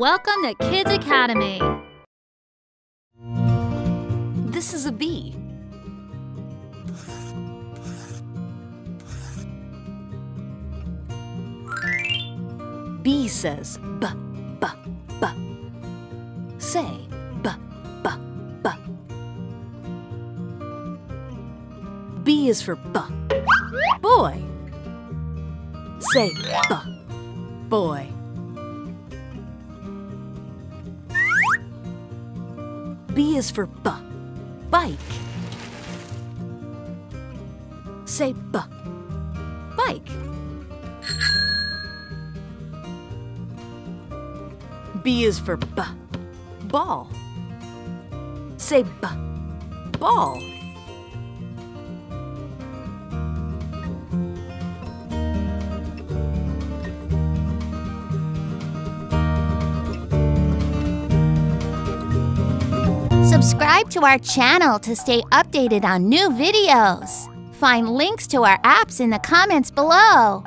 Welcome to Kids Academy. This is a bee. B says b, b, b. Say b, b, b. B is for b. Boy. Say b, boy. B is for b, bike. Say b, bike. B is for b, ball. Say b, ball. Subscribe to our channel to stay updated on new videos. Find links to our apps in the comments below.